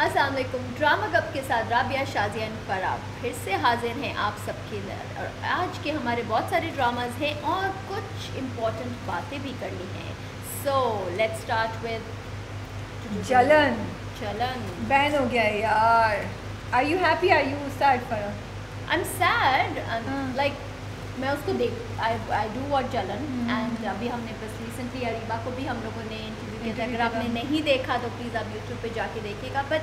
अस्सलाम वालेकुम। ड्रामा गप के साथ राबिया शाजियान फराब फिर से हाजिर हैं आप सबके लिए। और आज के हमारे बहुत सारे ड्रामाज हैं और कुछ इम्पोर्टेंट बातें भी करनी हैं। सो लेट्स स्टार्ट विद जलन। चलन बैन हो गया यार। Are you happy are you sad for I am sad. Like मैं उसको देख आई आई डू वॉट जलन हम्म। एंड अभी हमने बस रिसेंटली अरीबा को भी हम लोगों ने था अगर आपने नहीं देखा तो प्लीज़ आप यूट्यूब पे जाके देखिएगा but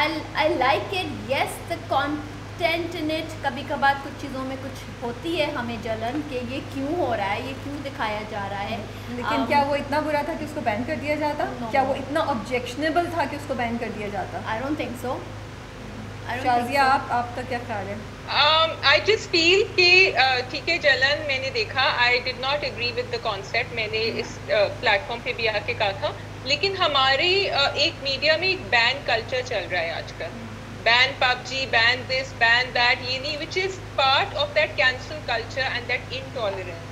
I I like it yes the content in it कभी कभार कुछ चीज़ों में कुछ होती है हमें जलन कि ये क्यों हो रहा है ये क्यों दिखाया जा रहा है। लेकिन Um, क्या वो इतना बुरा था कि उसको बैन कर दिया जाता? No. क्या वो इतना ऑब्जेक्शनेबल था कि उसको बैन कर दिया जाता? I don't think so Shazia आप आपका क्या ख्याल है? आई जस्ट फील कि uh, ठीक है जलन मैंने देखा। I did not agree with the concept मैंने इस प्लेटफॉर्म पे भी आके कहा था। लेकिन हमारे uh, एक मीडिया में एक बैन कल्चर चल रहा है आजकल। Ban PUBG ban this ban that ये नहीं which is part of that cancel culture and that intolerance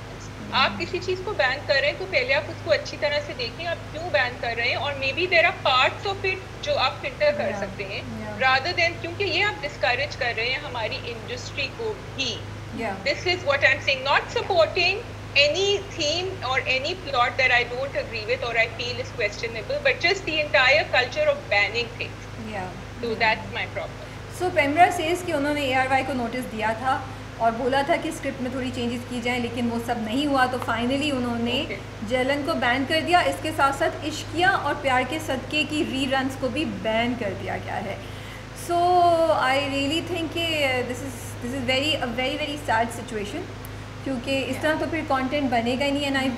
आप किसी चीज़ को बैन कर रहे हैं तो पहले आप उसको अच्छी तरह से देखें आप क्यों बैन कर रहे हैं और maybe there are parts of it जो आप फ़िल्टर कर Yeah, सकते हैं yeah. रादर देन क्योंकि ये आप डिस्करेज कर रहे हैं हमारी इंडस्ट्री को भी या this is what i'm saying not supporting any theme or any plot that i don't agree with or i feel is questionable but just the entire culture of banning things या so that's my problem so PEMRA says कि उन्होंने ए को notice दिया था और बोला था कि स्क्रिप्ट में थोड़ी चेंजेस की जाएँ लेकिन वो सब नहीं हुआ तो फाइनली उन्होंने Okay. जलन को बैन कर दिया। इसके साथ साथ इश्किया और प्यार के सदक़े की री को भी बैन कर दिया गया है। सो आई रियली थिंक कि this is this is very a very very sad situation क्योंकि इस तरह तो फिर कंटेंट बनेगा ही नहीं एंड आई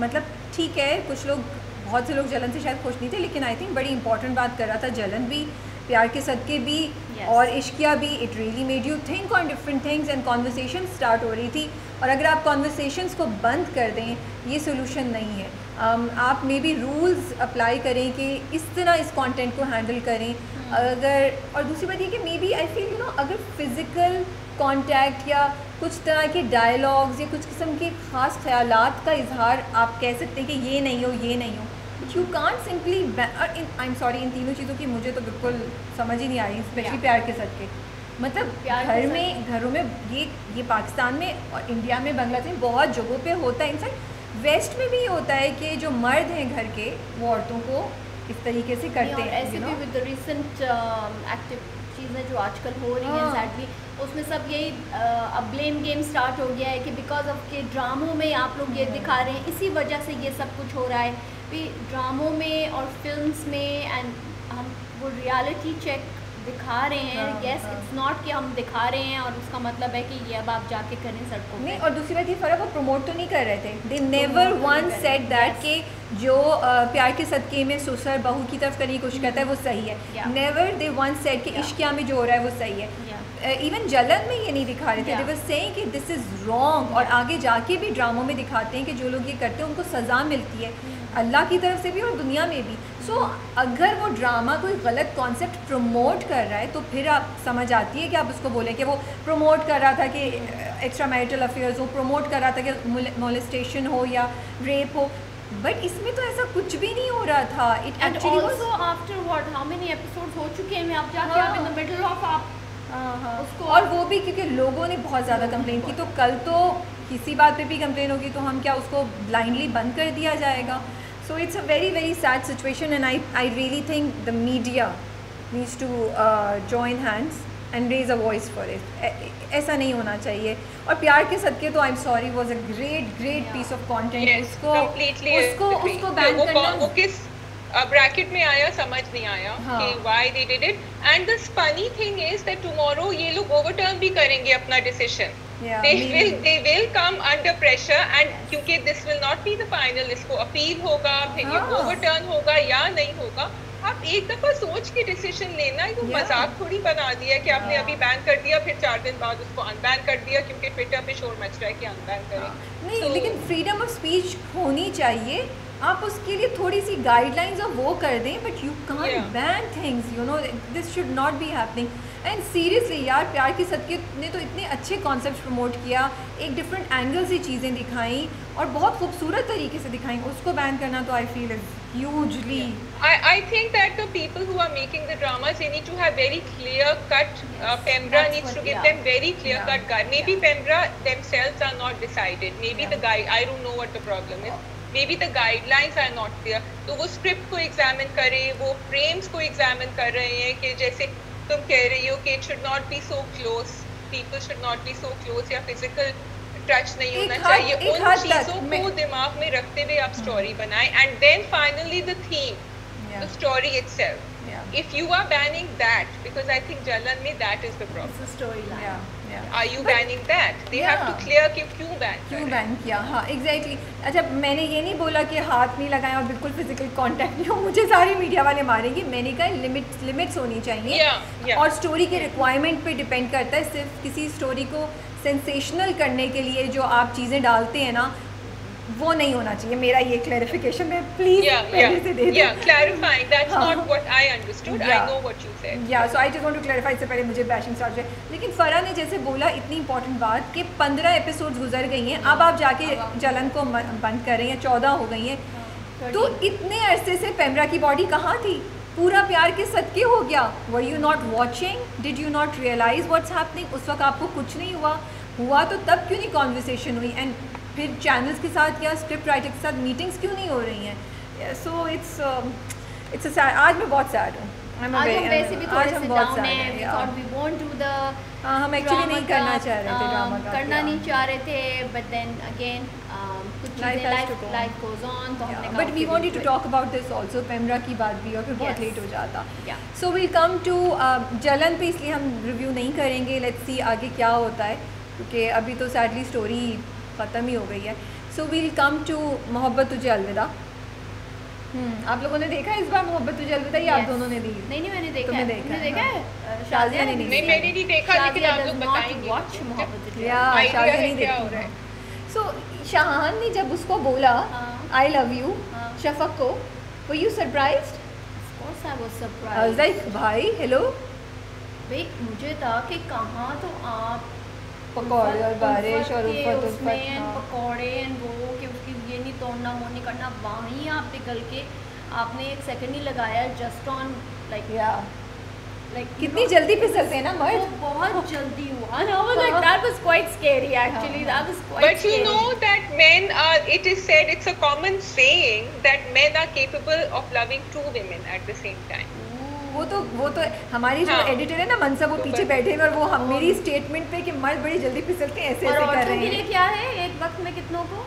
मतलब ठीक है कुछ लोग बहुत से लोग जलन से शायद खुश नहीं थे लेकिन आई थिंक बड़ी इंपॉर्टेंट बात कर रहा था जलन भी। प्यार के सदक़े भी Yes. और इश्किया भी it really made you think on different things and conversation start हो रही थी और अगर आप कॉन्वर्सेशंस को बंद कर दें ये सोल्यूशन नहीं है um, आप मे बी रूल्स अप्लाई करें कि इस तरह इस कंटेंट को हैंडल करें hmm. अगर और दूसरी बात ये कि maybe I feel you know अगर फ़िज़िकल कांटेक्ट या कुछ तरह के डायलॉग्स या कुछ किस्म के ख़ास ख्यालात का इजहार आप कह सकते हैं कि ये नहीं हो ये नहीं हो you can't simply I am sorry इन तीनों चीज़ों की मुझे तो बिल्कुल समझ ही नहीं आ रही स्पेशली प्यार के सदके मतलब घर में घरों में ये ये पाकिस्तान में और इंडिया में बांग्लादेश में बहुत जगहों पे होता है। इनफैक्ट वेस्ट में भी ये होता है कि जो मर्द हैं घर के वो औरतों को इस तरीके से करते हैं ऐसे भी विद रिसेंट एक्टिव चीज़ें जो आजकल हो रही हैं हाँ। एग्जैक्टली उसमें सब यही uh, अब ब्लेम गेम स्टार्ट हो गया है कि बिकॉज़ ऑफ़ के ड्रामों में आप लोग ये दिखा रहे हैं इसी वजह से ये सब कुछ हो रहा है। ड्रामों में और फिल्म्स में एंड हम वो रियलिटी चेक दिखा रहे हैं। यस। इट्स नॉट कि हम दिखा रहे हैं और उसका मतलब है कि ये अब आप जाके करें सड़कों नहीं और दूसरी बात ये फ़र्क वो प्रमोट तो नहीं कर रहे थे। They never one set that. कि जो प्यार के सदके में सुसर बहू की तरफ़ करने की कोशिश करता है वो सही है। नेवर दे वन सेट कि इश्किया में जो हो रहा है वो सही है. इवन जलन में ये नहीं दिखा रहे थे। Yeah. दे वर कि दिस इज़ रॉन्ग और आगे जाके भी ड्रामों में दिखाते हैं कि जो लोग ये करते हैं उनको सज़ा मिलती है। अल्लाह की तरफ़ से भी और दुनिया में भी। सो so, अगर वो ड्रामा कोई गलत कॉन्सेप्ट प्रमोट कर रहा है तो फिर आप समझ आती है कि आप उसको बोलें कि वो प्रमोट कर रहा था कि एक्स्ट्रा मैरिटल अफेयर्स हो प्रमोट कर रहा था कि मोलिस्टेशन हो या रेप हो। बट इसमें तो ऐसा कुछ भी नहीं हो रहा था। It actually after what how many episodes हो चुके हैं? आप जाके आप इन द मिडल ऑफ़ आप उसको और वो भी क्योंकि लोगों ने बहुत ज़्यादा कंप्लेन की तो कल तो किसी बात पे भी कंप्लेन होगी तो हम क्या उसको ब्लाइंडली बंद कर दिया जाएगा? So it's a very very sad situation and I I really think the media needs to join hands and raise a voice for it ऐसा नहीं होना चाहिए। और प्यार के सदके तो I am sorry was a great great piece of content yes उसको completely उसको agree. उसको तो बैन वो करना वो किस ब्रैकेट में आया समझ नहीं आया हाँ. कि why they did it and the funny thing is that tomorrow ये लोग ओवरटर्न भी करेंगे अपना decision Yeah, they maybe. will they will come under pressure and क्योंकि this will not be the final इसको अपील होगा फिर ये हाँ. ओवरटर्न होगा या नहीं होगा आप एक दफ़ा सोच के डिसीज़न लेना ये. मज़ाक थोड़ी बना दिया कि आपने हाँ. अभी बैन कर दिया फिर चार दिन बाद उसको अनबैन कर दिया क्योंकि ट्विटर पे शोर मच रहा है कि अनबैन करें नहीं So- लेकिन फ्रीडम ऑफ़ स्पीच होनी चाहिए आप उसके लिए थोड़ी सी गाइडलाइंस और वो कर दें but you can't ban things you know this should not be happening and seriously यार प्यार के सदके ने तो इतने अच्छे कॉन्सेप्ट प्रमोट किया एक डिफरेंट एंगल से चीज़ें दिखाई और बहुत खूबसूरत तरीके से दिखाई उसको बैन करना तो I feel is hugely I, I think that the people who are making the dramas they need to have very clear cut yes, uh, pembra needs to give yeah. them very clear Yeah. cut guide maybe Yeah. pembra themselves are not decided maybe Yeah. the guide i don't know what the problem is maybe the guidelines are not clear तो वो script को examine करे वो frames को examine कर रहे हैं कि जैसे तुम कह रही हो कि it should not be so close people should not be so close या फ़िज़िकल टच नहीं होना चाहिए उन चीज़ों को दिमाग में रखते हुए आप स्टोरी बनाए। And then finally the theme the story itself if you are banning that because I think Jalan में that is the problem story yeah. You banning that they have to have to Yeah. clear कि क्यों ban क्यों। Ban किया हाँ exactly exactly. अच्छा मैंने ये नहीं बोला कि हाथ नहीं लगाया और बिल्कुल फ़िज़िकल कांटेक्ट नहीं हो मुझे सारे मीडिया वाले मारेंगे मैंने कहा लिमिट लिमिट्स होनी चाहिए Yeah, yeah. और स्टोरी के रिक्वायरमेंट पे डिपेंड करता है सिर्फ़ किसी स्टोरी को सेंसेशनल करने के लिए जो आप चीज़ें डालते हैं ना वो नहीं होना चाहिए। मेरा ये क्लैरिफिकेशन है। प्लीज़ yeah पहले से दे yeah दें। yeah clarifying that's हाँ. not what i understood. I Yeah. know what you said. या so I just want to clarify इससे पहले मुझे बैशिंग स्टार्ट जाए लेकिन फरा ने जैसे बोला इतनी इंपॉर्टेंट बात कि पंद्रह एपिसोड्स गुजर गई हैं। अब आप जाके जलन को बंद कर रहे हैं चौदह हो गई हैं। हाँ, तो इतने अरसे से पेमरा की बॉडी कहाँ थी? पूरा प्यार के सदके हो गया। Were you not watching did you not realise what's happening उस वक्त आपको कुछ नहीं हुआ। हुआ तो तब क्यों नहीं कॉन्वर्सेशन हुई? एंड फिर चैनल्स के साथ या स्क्रिप्ट राइटर के साथ मीटिंग्स क्यों नहीं हो रही हैं? सो इट्स इट्स आज मैं बहुत सैड हूँ। आज हम वैसे भी थोड़े से डाउन हैं हम एक्चुअली नहीं करना चाह रहे थे um, ड्रामा का करना नहीं चाह रहे थे but then again but we wanted to talk about this also PEMRA की बात भी और फिर बहुत लेट हो जाता। सो विल कम टू जलन पे इसलिए हम रिव्यू नहीं करेंगे लेट्स सी आगे क्या होता है क्योंकि अभी तो सैडली स्टोरी ख़त्म ही हो गई है। सो विल कम टू मोहब्बत तुझे अलविदा। हम्म, आप लोगों ने देखा इस बार मोहब्बत तुझे अलविदा या आप दोनों ने दी? नहीं नहीं मैंने देखा तुमने है। देखा देखा हाँ। है। शाजिया ने ने नहीं नहीं मैंने नहीं देखा लेकिन आप लोग बताएँगे। watch मोहब्बत तुझे या शाजिया नहीं क्या रहा है। सो शाहान ने जब उसको बोला। I love you. शफक को वो you surprised Of course I was I like भाई हेलो भाई मुझे था कि कहाँ तो आप पकौड़े और बारिश और उल्फत हाँ। पकौड़े एंड वो कि उसकी ये नहीं तोड़ना वो नहीं करना वहीं आप निकल के आपने एक सेकंड नहीं लगाया जस्ट ऑन लाइक या लाइक कितनी जल्दी फिसलते हैं ना वो मर्द बहुत जल्दी हुआ and I was like that was quite scary actually हाँ। that was quite But you scary. know that men are, it is said, it's a common saying that men are capable of loving two women वो तो वो तो हमारी जो हाँ। Editor है ना मनसा वो तो पीछे बैठे हैं और वो हम मेरी स्टेटमेंट पे कि मर्द बड़ी जल्दी फिसलते हैं ऐसे ऐसे कर रहे के लिए हैं क्या है? एक वक्त में कितनों को?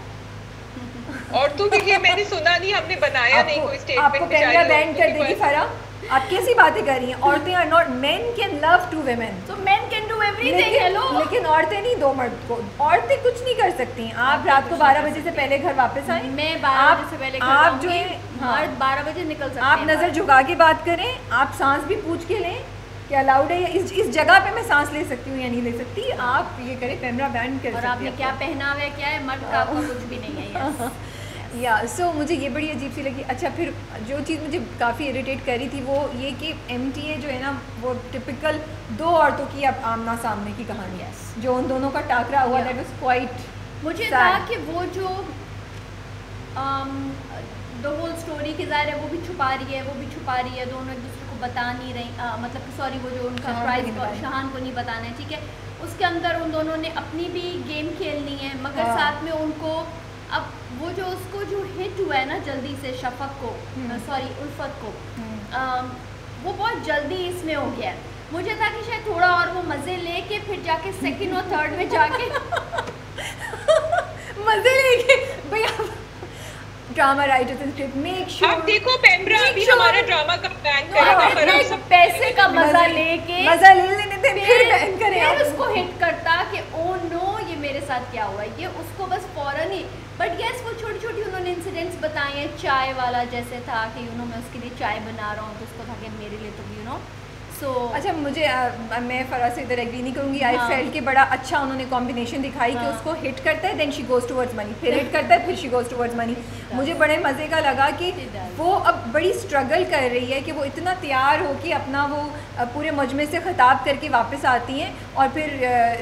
औरतों के लिए मैंने सुना नहीं हमने बनाया नहीं कोई स्टेटमेंट आपको कैमरा बैन कर देगी फरा आप कैसी बातें कर रही हैं? औरतें are not men can love to women so men can do everything लेकिन hello? लेकिन औरतें नहीं दो मर्द को औरतें कुछ नहीं कर सकती। आप रात को कुछ नहीं 12 बजे से पहले घर वापस आए। मैं बजे से पहले आप जो है मर्द बारह बजे निकल सकते आप नज़र झुका के बात करें आप सांस भी पूछ के लें कि अलाउड है? इस इस जगह पे मैं सांस ले सकती हूँ या नहीं ले सकती? आप ये करें कैमरा बैंड कर और आपने क्या पहना हुआ है क्या है? मर्द का आपका कुछ भी नहीं है yes. या सो मुझे ये बड़ी अजीब सी लगी अच्छा फिर जो चीज़ मुझे काफ़ी इरिटेट करी थी वो ये कि एम जो है ना वो टिपिकल दो औरतों की अब आमना सामने की कहानी है Yes. जो उन दोनों का टाकरा हुआ दैट वाज क्वाइट मुझे. था कि वो जो द होल स्टोरी के ज़ाहिर है वो भी छुपा रही है वो भी छुपा रही है दोनों एक दूसरे को बता नहीं रही अ, मतलब सॉरी वो जो उनका शहान को प्राइज नहीं बताना। को नहीं बताना है ठीक है उसके अंदर उन दोनों ने अपनी भी गेम खेलनी है मगर हाँ। साथ में उनको अब वो जो उसको जो हिट हुआ है ना जल्दी से शफक को हम्म। सॉरी उल्फत को अम, वो बहुत जल्दी इसमें हो गया है। मुझे था कि शायद थोड़ा और वो मज़े लेके फिर जाके सेकंड और थर्ड में जाके मज़े लेके। भैया drama writers and script make आप देखो पेम्ब्रा अभी sure- हमारा ड्रामा का बैन No, करेगा I पर हम सब पैसे का मज़ा लेके मज़ा ले लेने थे फिर बैन करें फिर उसको हिट करता कि ओ नो ये मेरे साथ क्या हुआ ये उसको बस फ़ौरन ही बट यस वो छोटी छोटी उन्होंने इंसिडेंट्स बताए हैं चाय वाला जैसे था कि यू नो मैं उसके लिए चाय बना रहा हूँ तो उसको था कि मेरे लिए तो यू नो सो अच्छा मुझे आ, मैं फरा से इधर एग्री नहीं करूँगी आई फेल के बड़ा अच्छा उन्होंने कॉम्बिनेशन दिखाई हाँ. कि। उसको हिट करता है then she goes towards money फिर हिट करता है फिर शी गोज टूवर्ड्स मनी मुझे बड़े मज़े का लगा कि. वो अब बड़ी स्ट्रगल कर रही है कि वो इतना तैयार हो कि अपना वो पूरे मजमे से ख़ताब करके वापस आती हैं और फिर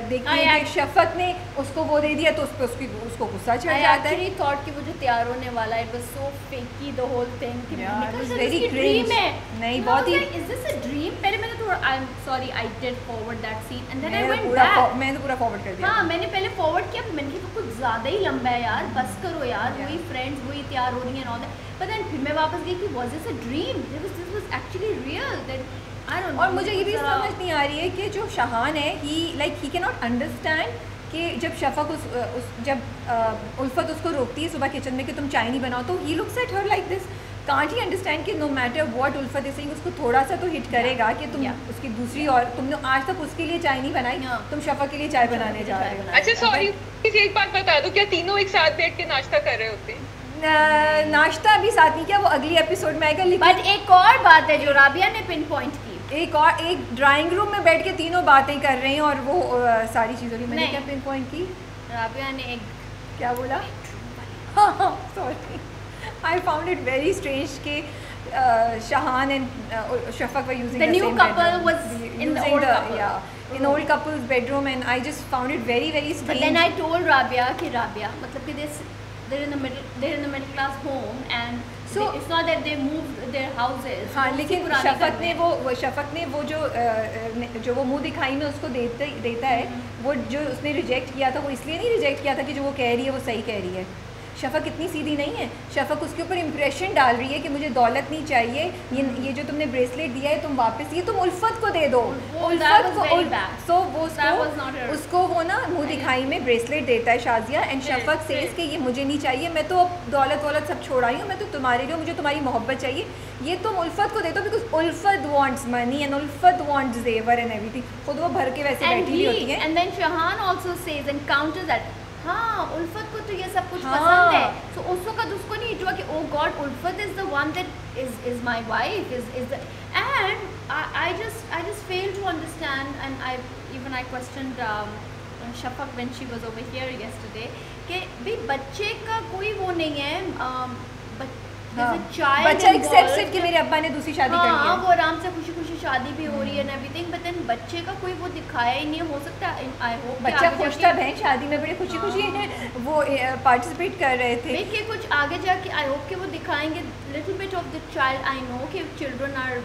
देखती हैं कि शफत ने उसको वो दे दिया तो उस पर उसकी उसको गुस्सा चढ़ जाता है। थॉट कि वो जो तैयार होने वाला है was so fakey the whole thing very cringe नहीं बहुत ही इज़ दिस अ ड्रीम पहले मैंने थोड़ा I am sorry I did forward that scene and then I went back मैंने पूरा फॉरवर्ड कर दिया हाँ मैंने पहले फॉरवर्ड किया मैंने कहा कुछ ज़्यादा ही लंबा है यार बस करो यार वही फ्रेंड्स वही तैयार हो रही है ऑल दैट बट देन फिर मैं वापस गई कि was this a dream this was actually real that और मुझे ये भी समझ नहीं आ रही है कि जो शहान है he like he can not understand कि जब शफक उस, उस जब उल्फत उसको रोकती है सुबह किचन में कि तुम चाय नहीं बनाओ तो he looks at her like this can't he understand कि no matter what Ulfat is उसको थोड़ा सा तो हिट करेगा कि तुम yeah. उसकी दूसरी और तुमने आज तक उसके लिए चाय नहीं बनाई yeah. तुम शफक के लिए चाय बनाने जा रहे हो। अच्छा सॉरी एक बात बता दो क्या तीनों एक साथ बैठ के नाश्ता कर रहे होते हैं? नाश्ता अभी साथ नहीं किया वो अगली एपिसोड में आएगा बट एक और बात है जो राबिया ने पिन पॉइंट की। एक और एक ड्राइंग रूम में बैठ के तीनों बातें कर रहे हैं और वो आ, सारी चीज़ों की मैंने क्या पिन पॉइंट की? राबिया ने एक क्या बोला? Sorry I found it very strange के Shahan and Shafaq were using the new couple was in the old couple. yeah in old couple's bedroom and I just found it very very strange but then I told Rabia कि Rabia मतलब कि this they're in the middle they're in the middle class home and so they, it's not that they moved their houses हाँ लेकिन शफक ने वो वो शफक ने वो जो जो वो मुँह दिखाई में उसको देता देता है वो जो उसने रिजेक्ट किया था वो इसलिए नहीं रिजेक्ट किया था कि जो वो कह रही है वो सही कह रही है शफक इतनी सीधी नहीं है। शफक उसके ऊपर इम्प्रेशन डाल रही है कि मुझे दौलत नहीं चाहिए। ये ये जो तुमने ब्रेसलेट दिया है तुम वापस ये तुम उल्फत को दे दो। उल्फत को सो वो उसको उसको वो ना मुँह दिखाई में ब्रेसलेट देता है शाजिया। एंड शफक सेज कि ये मुझे नहीं चाहिए मैं तो दौलत वौलत सब छोड़ आई हूँ मैं तो तुम्हारे लिए मुझे तुम्हारी मोहब्बत चाहिए। ये तुम उल्फत को दे दो because Ulfat wants money and Ulfat wants जेवर एंड एवरीथिंग खुद वो भर के वैसे बैठी हुई होती है। And then Shahan also says and counters that हाँ उल्फत को तो ये सब कुछ हाँ. पसंद है तो so, उस वक्त उसको नहीं हुआ कि ओ God Ulfat is the one that is is my wife is is and I just I just fail to understand and I even I question Shafaq when she was over here yesterday कि भाई बच्चे का कोई वो नहीं है um, हाँ, बच्चा एक्सेप्ट कि मेरे अब्बा ने दूसरी शादी हाँ, कर हाँ। वो आराम से खुशी खुशी शादी भी हो रही है एवरीथिंग बट देन बच्चे का कोई वो दिखाया ही नहीं हो सकता आई होप बच्चा खुश था बहन शादी में बड़े खुशी खुशी हाँ। वो पार्टिसिपेट कर रहे थे। देखिए कुछ आगे जाके आई होप कि वो दिखाएँगे little bit of the child I know कि children are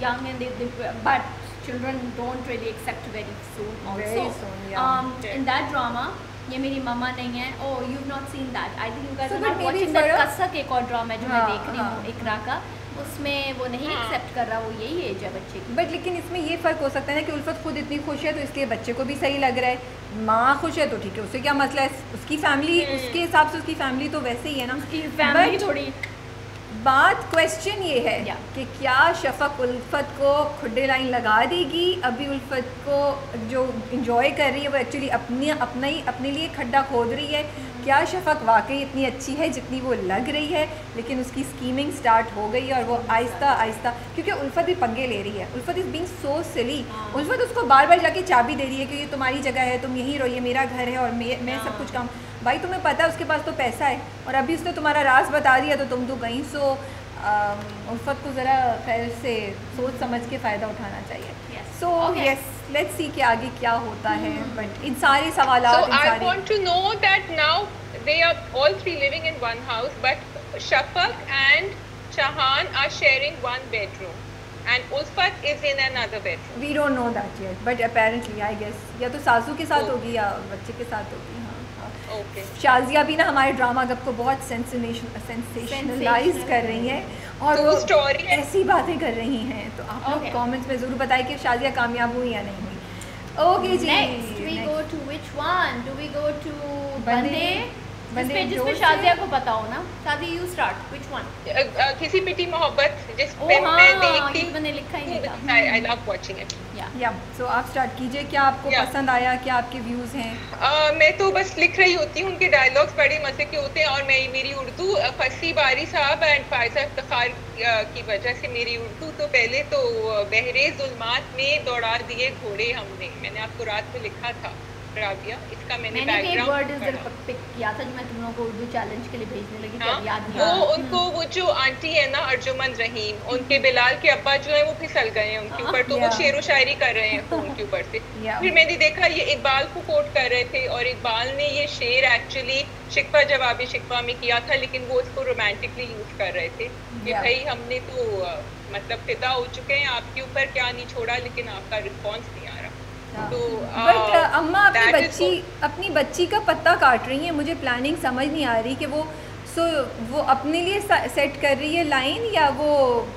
young and they, they but children don't really accept very soon also. very ये मेरी मामा नहीं है। ओ you not seen that I think you guys are not watching that Kasak एक और drama जो मैं हाँ, देख रही हूँ। हाँ। इकरा का। उसमें वो नहीं एक्सेप्ट हाँ। कर रहा वो यही एज है बच्चे की। बट लेकिन इसमें ये फ़र्क हो सकता है ना कि उल्फत खुद इतनी खुश है तो इसलिए बच्चे को भी सही लग रहा है। माँ खुश है तो ठीक है उससे क्या मसला है? उसकी फैमिली हम्म। उसके हिसाब से उसकी फैमिली तो वैसे ही है ना। उसकी फैमिली थोड़ी बात क्वेश्चन ये है yeah. कि क्या शफक उल्फत को खुडे लाइन लगा देगी? अभी उल्फत को जो इंजॉय कर रही है वो एक्चुअली अपनी अपना ही अपने लिए खड्डा खोद रही है। क्या शफक वाकई इतनी अच्छी है जितनी वो लग रही है? लेकिन उसकी स्कीमिंग स्टार्ट हो गई है और वो आहिस्ता आहिस्ता क्योंकि उल्फत भी पंगे ले रही है। उल्फत इज़ बींग सो सिली उल्फत उसको बार बार जाके चाबी दे रही है कि ये तुम्हारी जगह है तुम यहीं रहो ये मेरा घर है और मैं मैं सब कुछ काम भाई तुम्हें पता है उसके पास तो पैसा है और अभी उसने तुम्हारा राज बता दिया तो तुम तो गई सो उल्फत को ज़रा खैर से सोच समझ के फ़ायदा उठाना चाहिए सो यस लेट्स सी कि आगे क्या होता है बट hmm. इन सारे सवाल I want to know that now they are all three living in one house but Shafaq and Shahan are sharing one bedroom. and Ulfat is in another bedroom. We don't know that yet, but apparently I guess या तो सासू के साथ oh. होगी या बच्चे के साथ होगी शाजिया भी ना हमारे ड्रामा गप को बहुत सेंसेशनलाइज कर रही है और वो स्टोरी ऐसी बातें कर रही हैं। तो आप लोग कमेंट्स में ज़रूर बताएँ कि शाजिया कामयाब हुई या नहीं हुई। Okay ji. Next we go to which one do we go to बंदे? जिसपे जिसपे शाजिया को पता हो ना। शादी यू स्टार्ट व्हिच वन किसी पिटी मोहब्बत जिस पे मैं देखती मैंने लिखा ही नहीं आई लव वाचिंग इट या सो आप स्टार्ट कीजिए क्या आपको yeah. पसंद आया क्या आपके व्यूज़ हैं? uh, मैं तो बस लिख रही होती हूँ उनके डायलॉग्स बड़े मज़े के होते हैं और मैं मेरी उर्दू फसी बारी साहब एंड फायजा इफ्तार की वजह से मेरी उर्दू तो पहले तो बहरे जुल्मात में दौड़ा दिए घोड़े हमने। मैंने आपको रात में लिखा था। राबिया इसका मैंने मैंने एक वर्ड इस बैकग्राउंड पिक किया था जो मैं तुम लोगों को उर्दू चैलेंज के लिए भेजने लगी हाँ, याद नहीं वो उनको वो जो आंटी है ना अर्जुमंद रहीम उनके बिलाल के अब्बा जो है वो फिसल गए हैं उनके हाँ, ऊपर तो वो शेर व शायरी कर रहे हैं फ़ोन के ऊपर से। फिर मैंने देखा ये इकबाल को कोट कर रहे थे और इकबाल ने ये शेर एक्चुअली शिकवा जवाबी शिकवा में किया था लेकिन वो उसको रोमांटिकली यूज़ कर रहे थे। कि भाई हमने तो मतलब फिदा हो चुके हैं आपके ऊपर क्या नहीं छोड़ा लेकिन आपका रिस्पॉन्स बट अम्मा अपनी बच्ची अपनी बच्ची का पत्ता काट रही है मुझे प्लानिंग समझ नहीं आ रही कि वो सो so, वो अपने लिए सेट कर रही है लाइन या वो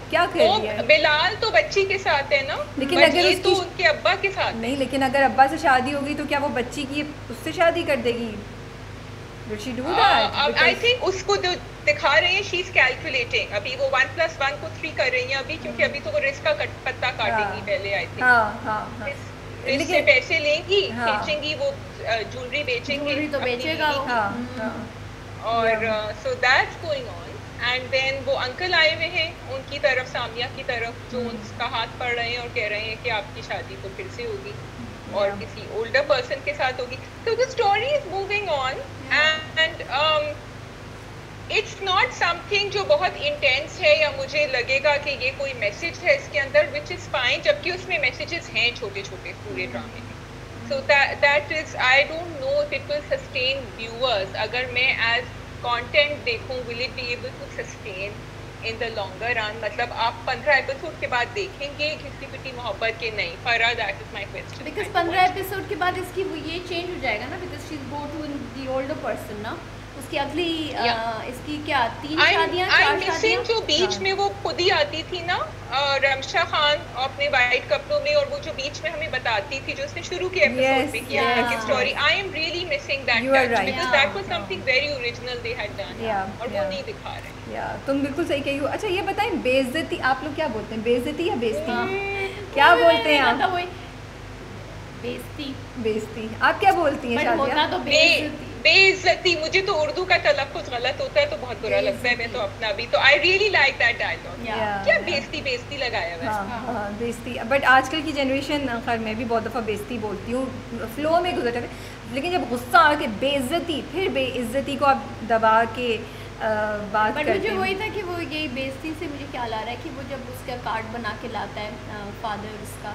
क्या कर रही है? बिलाल तो बच्ची के साथ है ना? लेकिन अगर तो उसकी- उनके अब्बा के साथ नहीं लेकिन अगर अब्बा से शादी होगी तो क्या वो बच्ची की उससे शादी कर देगी? आई थिंक उसको जो दिखा रहे हैं शी इज़ कैलकुलेटिंग अभी वो वन प्लस वन को थ्री कर रही है अभी क्योंकि अभी तो वो रिस्क का पत्ता काटेगी हाँ। पहले आई थिंक हाँ हाँ हाँ। लेकिन पैसे लेंगी हाँ। बेचेंगी वो ज्वेलरी बेचेंगे। तो बेचेगा वो। हाँ हम्म। हाँ। और so that's going on and then वो अंकल आए हुए हैं उनकी तरफ़ सामिया की तरफ़ जो हम्म। उसका हाथ पढ़ रहे हैं और कह रहे हैं कि आपकी शादी तो फिर से होगी। और किसी ओल्डर पर्सन के साथ होगी। तो the story is moving on and it's not something जो बहुत इंटेंस है या मुझे लगेगा कि ये कोई मैसेज है इसके अंदर विच इज़ फाइन जबकि उसमें मैसेजेस हैं छोटे छोटे पूरे ड्रामे में। So that that is i don't know if it will sustain viewers अगर मैं as content देखूँ will it be able to sustain in the longer run? मतलब आप 15 एपिसोड के बाद देखेंगे घिसी पिटी मोहब्बत के नहीं। Farah that is my question. Because पंद्रह एपिसोड के बाद इसकी ये चेंज हो जाएगा ना because she is go to the older person ना। उसकी अगली. इसकी क्या तीन शादियाँ चार शादियाँ? जो बीच हाँ। में वो खुद ही आती थी ना रमशा खान अपने वाइट कपड़ों में और वो जो बीच में हमें बताती थी जो उसने शुरू के एपिसोड Yes, में किया yeah. की story I am really missing that because that was something very original they had done Yeah, और वो नहीं दिखा रहे. या तुम बिल्कुल सही कही हो। अच्छा ये बताएँ बेइज्जती आप लोग क्या बोलते हैं? बेइज्जती या बेइज्जती? हाँ। क्या बोलते हैं आप? बेइज्जती। बेइज्जती। आप क्या बोलती हैं होता तो बेइज्जती। बेइज्जती मुझे तो उर्दू का तलफ्फुज गलत होता है तो बहुत बुरा लगता है मैं तो अपना भी तो I really like that dialogue. क्या बेइज्जती बेइज्जती लगाया हुआ है? हाँ हाँ बेइज्जती। बट आजकल की जनरेशन खैर मैं भी बहुत दफ़ा बेइज्जती बोलती हूँ फ्लो में गुजर जाते लेकिन जब गुस्सा आके बेइज्जती फिर बेइज्जती को आप दबा के अ, बात बट मुझे वही था कि वो यही बेइज्जती से मुझे क्या ला रहा है कि वो जब उसका कार्ड बना के लाता है फादर उसका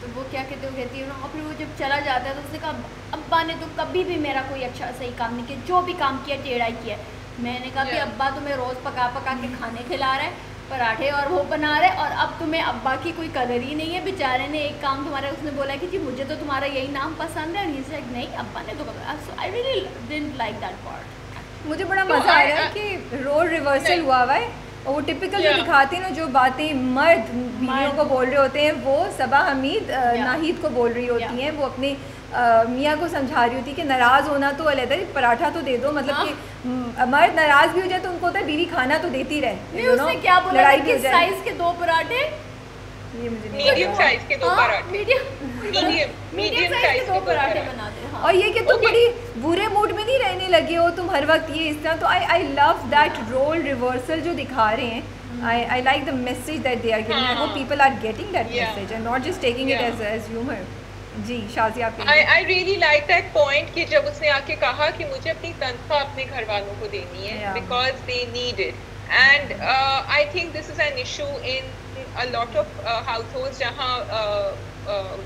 तो वो क्या कहते हो कहती है ना और फिर वो जब चला जाता है तो उसने कहा अब्बा ने तो कभी भी मेरा कोई अच्छा सही काम नहीं किया जो भी काम किया टेढ़ा ही किया मैंने कहा कि अब्बा तुम्हें रोज़ पका पका के खाने खिला रहा है पराठे और वो बना रहे और अब तुम्हें अब्बा की कोई कदर ही नहीं है। बेचारे ने एक काम तुम्हारे उसने बोला कि जी मुझे तो तुम्हारा यही नाम पसंद है और लाइक नहीं अब्बा ने तो so I really didn't like that part मुझे बड़ा तो मज़ा आ I- रहा है I- कि रोल रिवर्सल हुआ हुआ है और वो टिपिकल जो Yeah. दिखाते हैं ना जो बातें मर्द बीवियों को बोल रहे होते हैं वो सबा हमीद Yeah. नाहिद को बोल रही होती Yeah. हैं वो अपने मियाँ को समझा रही होती है कि नाराज़ होना तो अलग है पराठा तो दे दो मतलब हाँ। कि मर्द नाराज़ भी हो जाए तो उनको होता है बीवी खाना तो देती रहे नहीं उसने क्या बोला लड़ाई किस साइज़ के दो पराठे ये मुझे नहीं मीडियम साइज़ के दो हाँ, पराठे मीडियम मीडियम साइज़ के दो पराठे बनाते हाँ और ये कि तुम Okay. बड़ी बुरे मूड में नहीं रहने लगे हो तुम हर वक्त ये इस तरह तो I I love that role reversal जो दिखा रहे हैं I I like the message that they are giving I hope हाँ. People are getting that Yeah. Message and not just taking it Yeah. As as humour जी शाजी आप I, I really like that point कि जब उसने आके कहा कि मुझे अपनी तनख्वाह अपने घर वालों को देनी है Yeah. because they need it and uh, I think this is an issue in a lot of uh, households जहाँ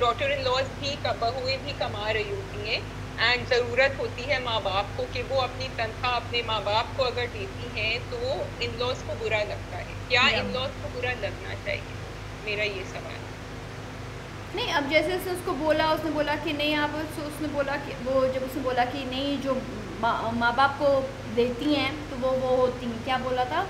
daughter in laws भी बहुएँ भी कमा रही होती हैं एंड ज़रूरत होती है माँ बाप को कि वो अपनी तनख्वाह अपने माँ बाप को अगर देती हैं तो इन लॉज को बुरा लगता है। क्या इन लॉज को बुरा लगना चाहिए? मेरा ये सवाल। है नहीं अब जैसे जैसे उसको बोला उसने बोला कि नहीं आप उसने बोला कि वो जब उसने बोला कि नहीं जो माँ बाप को देती हैं तो वो वो होती हैं। क्या बोला था?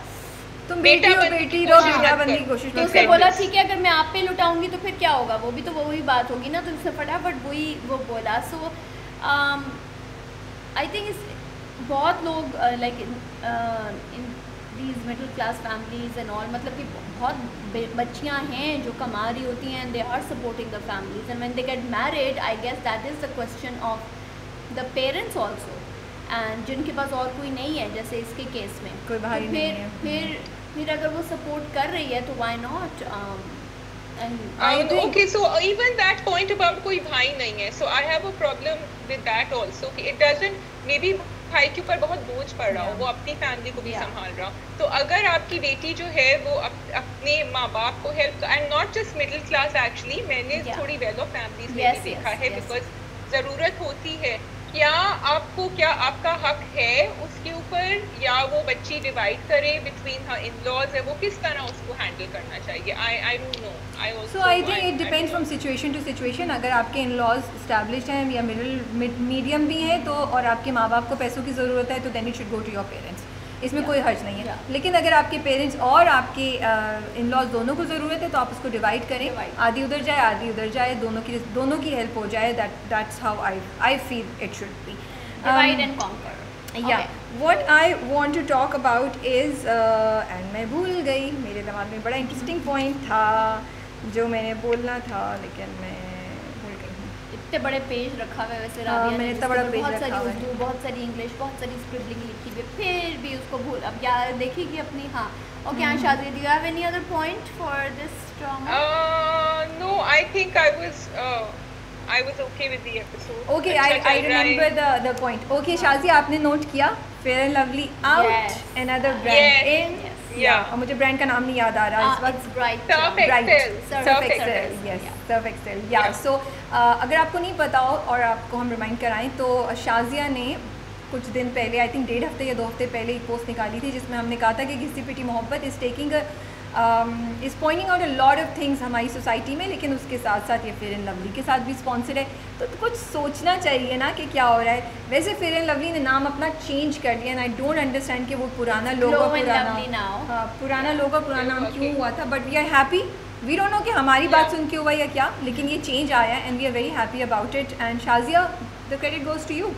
तुम बेटा हो बेटी रहो बेटा बनने की कोशिश तो उसने बोला ठीक है अगर मैं आप पे लुटाऊँगी तो फिर क्या होगा? वो भी तो वही बात होगी ना तो उसने फटाफट वही वो बोला। सो आई थिंक इस बहुत लोग like in these middle class families and all मतलब कि बहुत बच्चियाँ हैं जो कमा रही होती हैं they are supporting the families and when they get married I guess that is the question of the parents also and जिनके पास और कोई नहीं है जैसे इसके केस में कोई भाई तो नहीं है। फिर फिर अगर वो सपोर्ट कर रही है तो why not and okay so even that point about कोई भाई नहीं है so I have a problem with that also कि इट डजंट मे बी भाई के ऊपर बहुत बोझ पड़ रहा हो वो अपनी फैमिली को भी संभाल रहा हो। तो अगर आपकी बेटी जो है वो अपने माँ बाप को help and not just middle class actually मैंने थोड़ी वेल ऑफ़ फैमिलीज़ में भी देखा है बिकॉज़ ज़रूरत होती है क्या आपको क्या आपका हक है उसके ऊपर या वो बच्ची डिवाइड करे बिटवीन हर इन लॉज है वो किस तरह उसको हैंडल करना चाहिए? I I don't know I so I think it depends from situation to situation अगर आपके इन लॉज इस्टेब्लिश हैं या मिडिल मीडियम भी हैं तो और आपके माँ बाप को पैसों की ज़रूरत है तो then it should go to your parents इसमें कोई हर्ज नहीं है। लेकिन अगर आपके पेरेंट्स और आपके इन लॉज दोनों को ज़रूरत है तो आप उसको डिवाइड करें। आधी उधर जाए आधी उधर जाए दोनों की दोनों की हेल्प हो जाए that that's how I I feel it should be and conquer या what I want to talk about is and मैं भूल गई मेरे दिमाग में बड़ा इंटरेस्टिंग पॉइंट था जो मैंने बोलना था लेकिन मैं इतने बड़े पेज रखा हुआ है वैसे हाँ, राबिया मैंने इतना बड़ा पेज बहुत सारी रखा हुआ है। उर्दू बहुत सारी इंग्लिश बहुत सारी स्क्रिबलिंग लिखी हुई है फिर भी उसको भूल अब या देखेगी अपनी हाँ ओके हम्म। आशा दीदी you have any other point for this drama no, I think I was uh, I was okay with the episode. Okay आई चल आई रहा है। Remember the the point okay Shaji आपने नोट किया Fair and Lovely out Yes. Brand in Yes. Yeah. और मुझे brand का नाम नहीं याद आ रहा इस वक्त. Yeah. So uh, अगर आपको नहीं पता हो और आपको हम रिमाइंड कराएँ तो शाजिया ने कुछ दिन पहले आई थिंक डेढ़ हफ़्ते या दो हफ़्ते पहले एक पोस्ट निकाली थी जिसमें हमने कहा था कि घिसी पिटी मोहब्बत is taking is pointing out a lot of things हमारी सोसाइटी में लेकिन उसके साथ साथ ये फेयर एंड लवली के साथ भी स्पॉन्सर है। तो कुछ सोचना चाहिए ना कि क्या हो रहा है। वैसे फेयर एंड लवली ने नाम अपना चेंज कर दिया एंड आई डोंट अंडरस्टैंड कि वो पुराना लोगो पुराना now. हाँ, पुराना लोगो पुराना नाम क्यों हुआ था? But we are happy we don't know कि हमारी बात सुन के हुआ या क्या लेकिन ये चेंज आया and we are very happy about it and Shazia the credit goes to you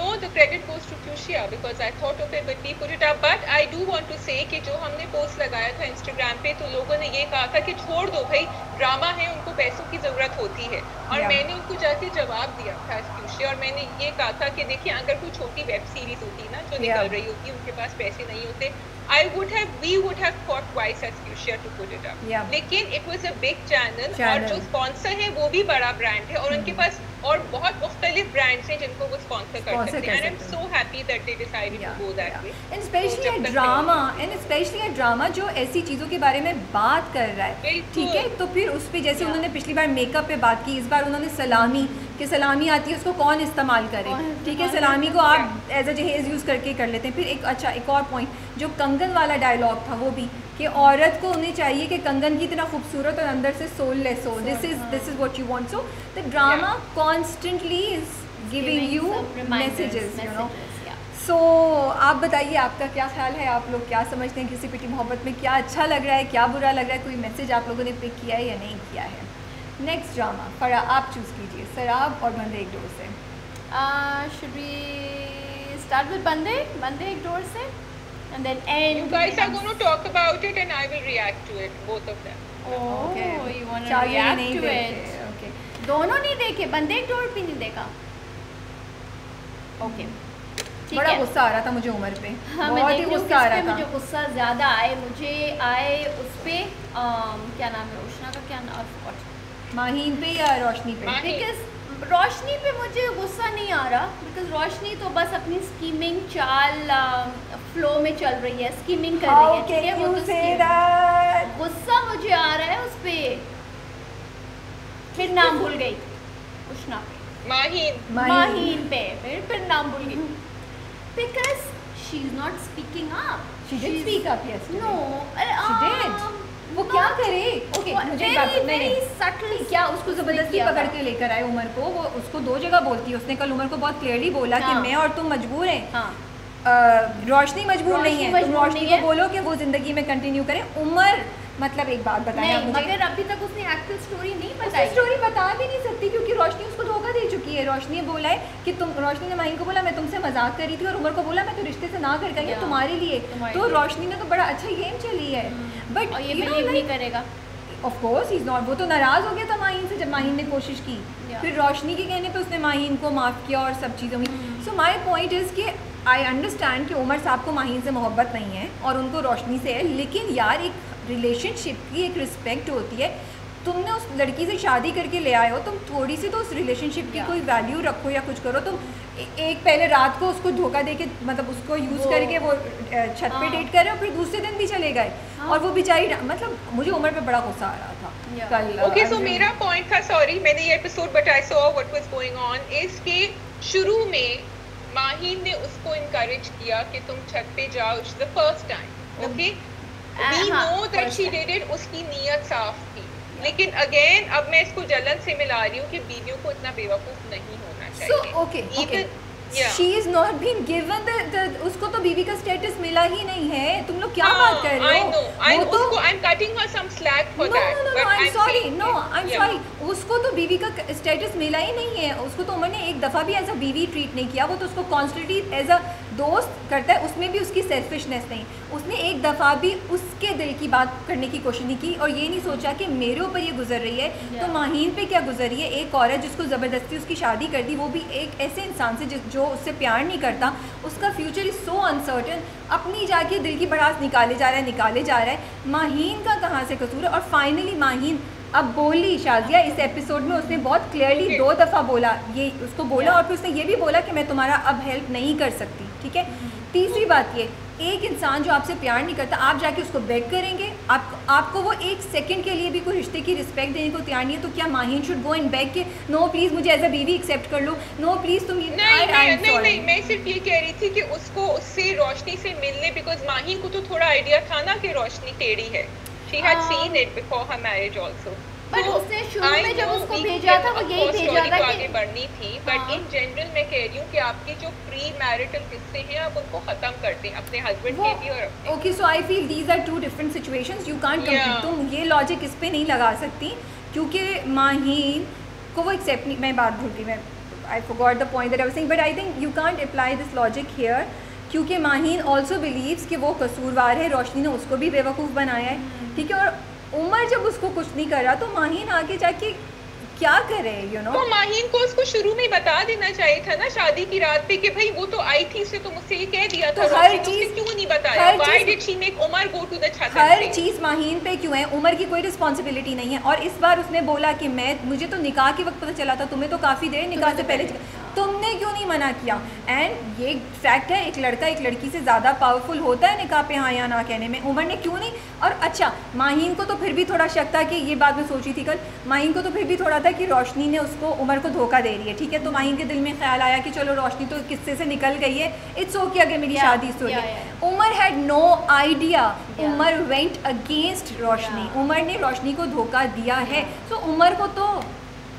No, the credit goes to Fuchsia because I thought of it when we put it up. But I do want to say कि जो हमने post लगाया था Instagram पे तो लोगों ने ये कहा था कि छोड़ दो भाई ड्रामा है उनको पैसों की ज़रूरत होती है और Yeah. मैंने उनको जाके जवाब दिया था फ्यूशिया और मैंने ये कहा था कि देखिए अगर कोई छोटी वेब सीरीज़ होती ना जो निकल Yeah. रही होती उनके पास पैसे नहीं होते I would have we would have thought twice as Fuchsia to put it up Yeah. लेकिन it was a big channel और Channel. जो स्पॉन्सर है वो भी बड़ा ब्रांड है और उनके पास और बहुत मुख्तलिफ़ ब्रांड्स हैं जिनको वो स्पॉन्सर कर सकते हैं। And I am so happy that they decided to go that way and specially a drama and specially a drama जो ऐसी चीज़ों के बारे में बात कर रहा है। ठीक है? तो फिर उस पर जैसे Yeah. उन्होंने पिछली बार मेकअप पे बात की इस बार उन्होंने सलामी कि सलामी आती है उसको कौन इस्तेमाल करे? ठीक है? सलामी को आप एज अ जहेज़ यूज़ करके कर लेते हैं। फिर एक अच्छा एक और पॉइंट जो कंगन वाला डायलॉग था वो भी। कि औरत को उन्हें चाहिए कि कंगन की इतना खूबसूरत और अंदर से सोल लेस हो। This is this is what you want so the drama constantly is giving you messages you know so आप बताइए आपका क्या ख्याल है? आप लोग क्या समझते हैं किसी पिटी मोहब्बत में? क्या अच्छा लग रहा है? क्या बुरा लग रहा है? कोई मैसेज आप लोगों ने पिक किया है या नहीं किया है? नेक्स्ट ड्रामा फरा आप चूज़ कीजिए शराब और बंदे एक डोर से। Should we start with Bande? Bande एक door से? And then end. You guys are going to talk about it and I will react to it, both of them. Oh, Okay. you want to react to it? okay. दोनों नहीं देखे बंदे एक door भी नहीं देखा okay ठीक बड़ा गुस्सा आ रहा था मुझे उम्र पे हाँ बहुत ही गुस्सा आ रहा मुझे गुस्सा ज़्यादा आए मुझे आए उस पे अम, क्या नाम है रोशना का क्या नाम माहीन पे या रोशनी पे बिकॉज़ रोशनी पे मुझे गुस्सा नहीं आ रहा बिकॉज़ रोशनी तो बस अपनी स्कीमिंग चाल फ्लो में चल रही है स्कीमिंग कर रही है ठीक है वो तो? गुस्सा मुझे आ रहा है उस पे। फिर नाम भूल गई उष्णा पे Mahin, माहीन पे फिर फिर नाम भूल गई। Because she is not speaking up She did speak up yesterday. No She did. वो क्या करे? मुझे नहीं क्या उसको ज़बरदस्ती पकड़ के लेकर आए उमर को? वो उसको दो जगह बोलती है। उसने कल उमर को बहुत क्लियरली बोला कि हाँ। मैं और तुम मजबूर हैं। हाँ। रोशनी मजबूर नहीं है। तुम रोशनी को बोलो कि वो ज़िंदगी में कंटिन्यू करे। उमर मतलब एक बात नहीं मुझे। मगर अभी तक उसने एक्चुअल स्टोरी नहीं बताई। स्टोरी बता भी नहीं सकती क्योंकि रोशनी उसको धोखा दे चुकी है। रोशनी बोला है कि तुम रोशनी ने माहिन को बोला मैं तुमसे मज़ाक कर रही थी और उमर को बोला मैं तो रिश्ते से ना कर गई तुम्हारे लिए। तुम्हारे तो रोशनी ने तो बड़ा अच्छा गेम चली है। बट और ये बिलीव नहीं करेगा। ऑफ़ कोर्स इज़ नॉट वो तो नाराज़ हो गया था माहिन से जब माहिन ने कोशिश की। Yeah. फिर रोशनी के कहने पे उसने माहिन को माफ़ किया और सब चीज़ों में। सो माई पॉइंट इज़ कि आई अंडरस्टैंड कि उमर साहब को माहिन से मोहब्बत नहीं है और उनको रोशनी से है लेकिन यार एक रिलेशनशिप की एक रिस्पेक्ट होती है। तुमने उस लड़की से शादी करके ले आए हो तुम थोड़ी सी तो उस रिलेशनशिप की कोई वैल्यू रखो या कुछ करो तुम एक पहले रात को उसको धोखा दे के मतलब उसको यूज़ करके वो छत पे हाँ. डेट कर रहे हो फिर दूसरे दिन भी चले गए। हाँ. और वो बेचारी मतलब मुझे उम्र पे बड़ा गुस्सा आ रहा था कल ओके सो मेरा पॉइंट था सॉरी मैंने ये episode but I saw what was going on is के शुरू में माहीन ने उसको इनकरेज किया कि तुम छत पे जाओ it's the first time okay we हाँ, no that she did it उसकी नीयत साफ़ थी। लेकिन अगेन अब मैं इसको जलन से मिला रही हूँ कि बीवियों को इतना बेवकूफ़ नहीं होना So चाहिए okay, okay. Even- is not been given the, the उसको तो बीवी का स्टेटस मिला ही नहीं है तुम लोग क्या हाँ, बात कर रहे हो I वो तो उसको some slack for no, that. no, no, but no, I'm I'm sorry, saying no, that- I'm yeah. sorry. उसको तो बीवी का स्टेटस मिला ही नहीं है। उसको तो उमर ने एक दफ़ा भी एज अ बीवी ट्रीट नहीं किया। वो तो उसको कॉन्स्टेंटली एज अ दोस्त करता है। उसमें भी उसकी सेल्फिशनेस नहीं। उसने एक दफ़ा भी उसके दिल की बात करने की कोशिश नहीं की और ये नहीं सोचा कि मेरे ऊपर ये गुजर रही है। yeah. तो Yeah. माहीन पे क्या गुजर रही है? एक औरत जिसको ज़बरदस्ती उसकी शादी कर दी। वो भी एक ऐसे इंसान से जिस- जो उससे प्यार नहीं करता। उसका फ्यूचर इज़ सो अनसर्टन अपनी जाके दिल की भड़ास निकाले जा रहा है निकाले जा रहा है। माहीन का कहाँ से कसूर है? और फाइनली माहीन अब बोली शाजिया इस एपिसोड में उसने बहुत क्लियरली दो दफ़ा बोला। ये उसको बोला और फिर उसने ये भी बोला कि मैं तुम्हारा अब हेल्प नहीं कर सकती ठीक है? तीसरी बात ये एक इंसान जो आपसे प्यार नहीं करता आप जाके उसको बेग करेंगे। आप आपको वो एक सेकंड के लिए भी कोई रिश्ते की रिस्पेक्ट देने को तैयार नहीं है तो क्या Maheen should go and beg के नो प्लीज़ मुझे एज अ बीवी एक्सेप्ट कर लो। नो प्लीज़ तुम ये नहीं I- नहीं नहीं नहीं मैं सिर्फ़ ये कह रही थी कि उसको उससे रोशनी से मिलने बिकॉज़ माही को तो थोड़ा आइडिया था ना कि रोशनी टेढ़ी है। शी हैड हाँ। Seen it before her marriage also But उसने शुरू में जब उसको भेजा था, वो यही भेजा था कि- आगे बढ़नी थी बट। इन जनरल मैं कह रही हूँ कि आपके जो प्री मैरिटल किस्से हैं आप उनको खत्म कर दें अपने हस्बैंड के भी और okay so I feel these are two different situations you can't Yeah. तुम ये लॉजिक इस पे नहीं लगा सकती क्योंकि माहीन को वो एक्सेप्ट नहीं मैं बात भूल गई मैं I forgot the point that I was saying but I think you can't apply this logic here क्योंकि माहीन ऑल्सो बिलीव्स कि वो कसूरवार है रोशनी ने उसको भी बेवकूफ़ बनाया है ठीक है और उमर जब उसको कुछ नहीं कर रहा तो माहीन आगे जाके क्या करे यू नो तो माहीन को उसको शुरू में बता देना चाहिए था ना शादी की रात पे कि भाई वो तो आई थी से तो मुझसे ये कह दिया तो था तो हर ने, चीज़- क्यों नहीं बताया? Why did she make Umar go to the chhat हर चीज़ माहीन पे क्यों है? उमर की कोई रिस्पॉन्सिबिलिटी नहीं है। और इस बार उसने बोला कि मैं मुझे तो निकाह के वक्त पता चला था तुम्हें तो काफ़ी देर निकाह से तो पहले- तुमने क्यों नहीं मना किया? एंड ये फैक्ट है एक लड़का एक लड़की से ज़्यादा पावरफुल होता है निकाह पे हाँ या ना कहने में। उमर ने क्यों नहीं? और अच्छा माहीन को तो फिर भी थोड़ा शक था कि ये बात मैं सोची थी कल। माहीन को तो फिर भी थोड़ा था कि रोशनी ने उसको उमर को धोखा दे रही है ठीक है? तो माहीन के दिल में ख्याल आया कि चलो रोशनी तो किस्से से निकल गई है। इट्स ओके अगर मेरी शादी yeah. Umar had no idea Umar went against Roshni. Umar ने रोशनी को धोखा दिया है। सो उमर को तो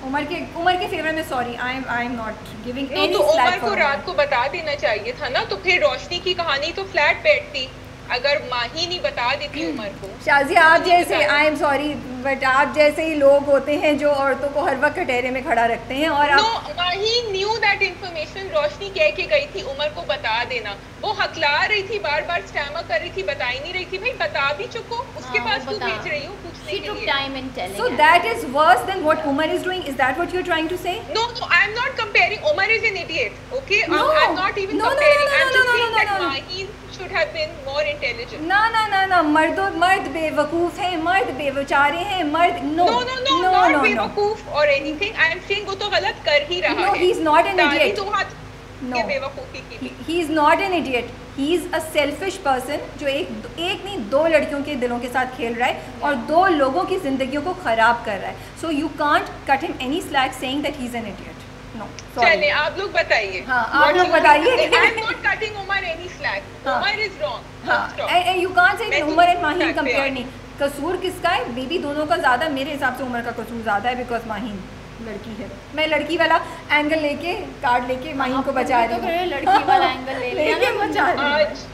उमर के उमर के फेवर में sorry I am I am not giving तो, तो उमर को रात को बता देना चाहिए था ना तो फिर रोशनी की कहानी तो फ्लैट बैठती। अगर माही नहीं बता देती उमर को। शाजिया आप जैसे आई एम सॉरी बट आप जैसे ही लोग होते हैं जो औरतों को हर वक्त कटहरे में खड़ा रखते हैं और नो आप Mahi knew that information Roshni कह के गई थी उमर को बता देना। वो हकला रही थी बार बार स्टैमर कर रही थी बता ही नहीं रही थी भाई बता भी चुको उसके हाँ, पास बता। भेज रही हो She took लिए time in telling so us. that is worse than what Umar is doing is that what you're trying to say No, no, I'm not comparing. Omar is an idiot. Okay, No. I'm, I'm not even No, comparing. no, no, no, I'm no, just no, saying no, that no, no. Should have been more intelligent. ना ना ना ना मर्दों मर्द बेवकूफ़ हैं मर्द बेवचारे हैं मर्द no No, no, no, no not no no or anything. I'm saying वो तो गलत कर ही रहा No, है. he's not an idiot. तो हाथ No. बेवकूफ़ी की. He is not an idiot he is a selfish person जो एक एक नहीं दो लड़कियों के दिलों के साथ खेल रहा है और दो लोगों की ज़िंदगियों को ख़राब कर रहा है so you can't cut him any slack saying that he is an idiot चले आप लोग बताइए. हाँ, आप लोग बताइए। I'm not cutting Omar any slack. हाँ. Omar is wrong. Full हाँ you can't say Umar and compare नहीं कसूर किसका है बेबी दोनों का ज़्यादा मेरे हिसाब से उमर का कसूर ज़्यादा है बिकॉज़ लड़की है। मैं लड़की वाला एंगल लेके कार्ड लेके माहीन को बचा तो रही हूँ। लड़की वाला angle ले लेके बचा रही हूँ। आज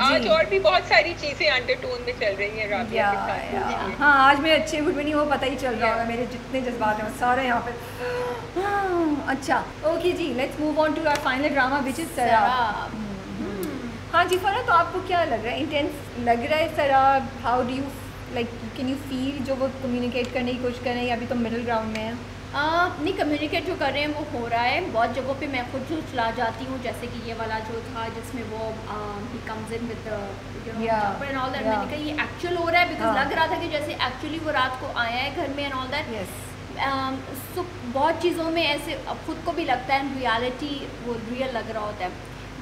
आज और भी बहुत सारी चीज़ें अंडरटोन में चल रही हैं राबिया के साथ। या, हाँ आज मेरे अच्छे गुड नहीं वो पता ही चल रहा होगा मेरे जितने जज्बात हैं वो सारे यहाँ पे। हाँ, अच्छा okay ji let's move on to our final drama which is Sharab Sharab. हाँ जी फरा तो आपको क्या लग रहा है? इंटेंस लग रहा है Sharab how do you like can you feel जो वो कम्युनिकेट करने की कोशिश कर रहे हैं? या अभी तो मिडिल ग्राउंड में है। नहीं कम्युनिकेट जो कर रहे हैं वो हो रहा है। बहुत जगहों पे मैं खुद जो चला जाती हूँ जैसे कि ये वाला जो था जिसमें वो he comes in with and all that मैंने कहा ये एक्चुअल हो रहा है बिकॉज़ हाँ. लग रहा था कि जैसे एक्चुअली वो रात को आया है घर में एंड ऑल दैट सो बहुत चीज़ों में ऐसे खुद को भी लगता है रियलिटी वो रियल लग रहा होता है।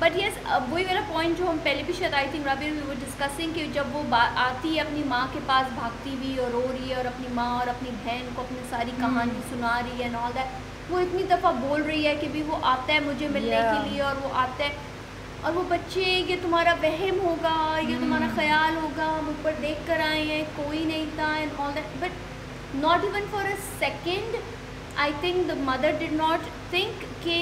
बट येस वही मेरा पॉइंट जो हम पहले भी शायद आई थिंक रबी वी वो डिस्कसिंग कि जब वो आती है अपनी माँ के पास भागती हुई और रो रही है और अपनी माँ और अपनी बहन को अपनी सारी hmm. कहानी सुना रही है ऑल दैट वो इतनी दफ़ा बोल रही है कि भी वो आता है मुझे मिलने yeah. के लिए और वो आता है और वो बच्चे ये तुम्हारा वहम होगा ये hmm. तुम्हारा ख्याल होगा हम ऊपर देख कर आए हैं कोई नहीं था and all that but not even for a second I think the mother did not think कि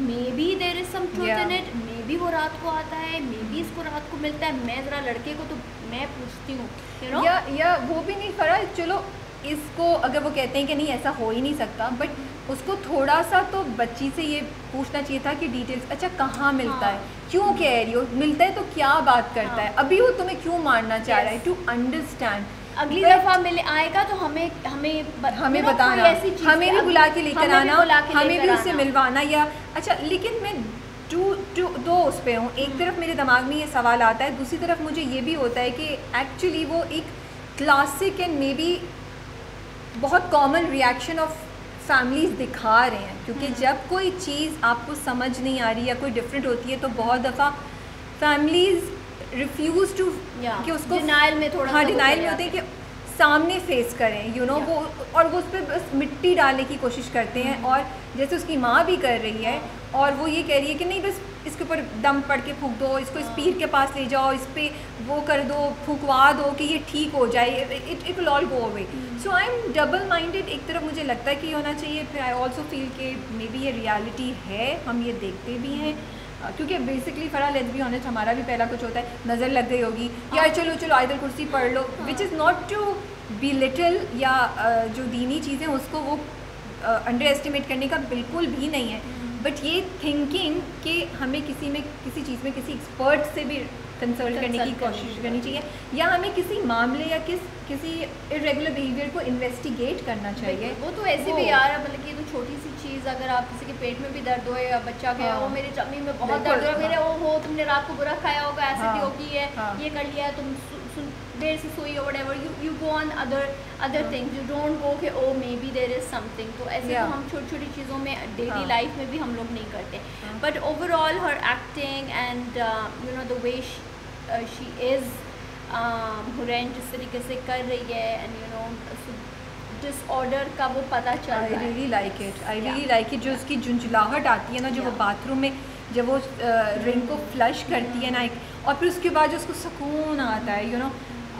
maybe there is some truth in it B वो रात को आता है मे बी इसको रात को मिलता है। मैं ज़रा लड़के को तो मैं पूछती हूँ you know? या या वो भी नहीं करा चलो इसको अगर वो कहते हैं कि नहीं ऐसा हो ही नहीं सकता बट उसको थोड़ा सा तो बच्ची से ये पूछना चाहिए था कि डिटेल्स अच्छा कहाँ मिलता हाँ. है। क्यों कह रही हो? मिलता है तो क्या बात करता हाँ. है। अभी वो तुम्हें क्यों मारना चाह yes. रहा है? टू अंडरस्टैंड अगली दफ़ा मिले आएगा तो हमें हमें हमें बताना। हमें भी बुला के लेकर आना। हमें भी उससे मिलवाना या अच्छा लेकिन मैं टू टू दो उस पर हूँ। एक हम्म। तरफ़ मेरे दिमाग में ये सवाल आता है दूसरी तरफ़ मुझे ये भी होता है कि एक्चुअली वो एक क्लासिक एंड मे बी बहुत कॉमन रिएक्शन ऑफ़ फैमिलीज़ दिखा रहे हैं। क्योंकि हम्म। जब कोई चीज़ आपको समझ नहीं आ रही या कोई डिफरेंट होती है तो बहुत दफ़ा फैमिलीज़ रिफ्यूज़ टू कि उसको डिनाइल में थोड़ा हाँ डिनाइल में होते हैं कि सामने फेस करें यू you नो know, वो और वो उस पर बस मिट्टी डालने की कोशिश करते हैं और जैसे उसकी माँ भी कर रही है। और वो ये कह रही है कि नहीं बस इसके ऊपर दम पड़ के फूक दो इसको इस हाँ। पीर के पास ले जाओ इस पर वो कर दो फूकवा दो कि ये ठीक हो जाए। It it will all go away so I am double minded एक तरफ़ मुझे लगता है कि होना चाहिए फिर आई ऑल्सो फील के मे बी ये रियलिटी है हम ये देखते भी हैं। क्योंकि basically Farah let's be honest हमारा भी पहला कुछ होता है नज़र लग गई होगी या हाँ। चलो चलो आयदर कुर्सी पढ़ लो which is not to belittle या जो दीनी चीज़ें उसको वो अंडर एस्टिमेट करने का बिल्कुल भी नहीं है। बट। ये थिंकिंग कि हमें किसी में किसी चीज़ में किसी एक्सपर्ट से भी कंसल्ट करने की कोशिश करनी चाहिए या हमें किसी मामले या किस किसी इरेगुलर बिहेवियर को इन्वेस्टिगेट करना चाहिए वो तो ऐसे भी यार मतलब कि तो छोटी सी चीज़ अगर आप किसी के पेट में भी दर्द हो या बच्चा गया हो मेरे चमनी में बहुत दर्द हो मेरे वो हो तुमने रात को बुरा खाया होगा ऐसे भी होगी है हाँ। ये कर लिया है तुम देर से सोई और whatever you you go on other other things you don't go के ओ maybe there is something तो ऐसे तो हम छोटी छोटी चीज़ों में डेली लाइफ हाँ। में भी हम लोग नहीं करते. But overall her acting and you know the way she is Hurain जिस तरीके से कर रही है एंड यू नो डिसऑर्डर का वो पता चल रहा है. I really like it I really like it जो उसकी झुंझलाहट आती है ना जो yeah. वो बाथरूम में जब वो रिंग को फ्लश करती है ना एक और फिर उसके बाद जो उसको सुकून आता है you know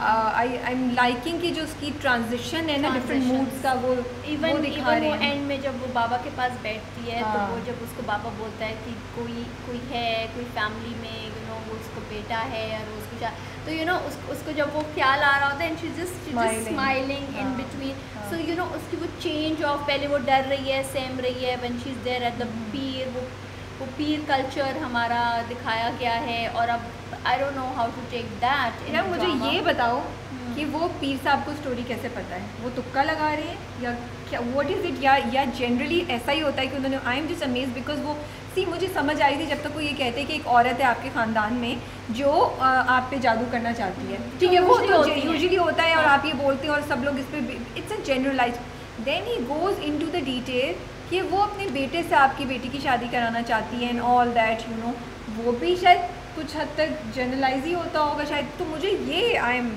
I I am liking कि जो उसकी ट्रांजिशन है ना डिफरेंट मूड्स का वो इवन वो दिखा रहे हैं। एंड में जब वो बाबा के पास बैठती है हाँ. तो वो हाँ। जब उसको बाबा बोलता है कि कोई कोई है कोई फैमिली में यू नो वो उसको बेटा है और उसको तो यू नो उसको जब वो ख्याल आ रहा होता है and she just smiling in between so you know उसकी वो चेंज ऑफ़ पहले वो डर रही है सेम रही है when she is there at the pir वो वो पीर कल्चर हमारा दिखाया गया है और अब I don't know how to take that यार मुझे ये बताओ hmm. कि वो पीर साहब को स्टोरी कैसे पता है? वो तुक्का लगा रहे हैं या क्या व्हाट इज़ इट या या जनरली ऐसा ही होता है कि उन्होंने I am just amaze because वो सी मुझे समझ आई थी जब तक वो ये कहते हैं कि एक औरत है आपके ख़ानदान में जो आ, आप पे जादू करना चाहती है। ठीक है वो तो यूजली होता है और आप ये बोलते हैं और सब लोग इस पर it's a generalise then he goes into the detail कि वो अपने बेटे से आपकी बेटी की शादी कराना चाहती है and all that you know वो भी शायद कुछ हद तक जनरलाइज ही होता होगा शायद। तो मुझे ये आई एम